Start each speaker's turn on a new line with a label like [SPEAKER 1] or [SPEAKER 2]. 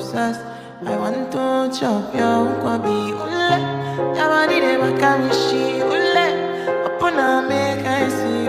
[SPEAKER 1] obsessed. I want to chop your kwabi ule. Your body they make me she ule. Upon a make I see.